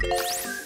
Música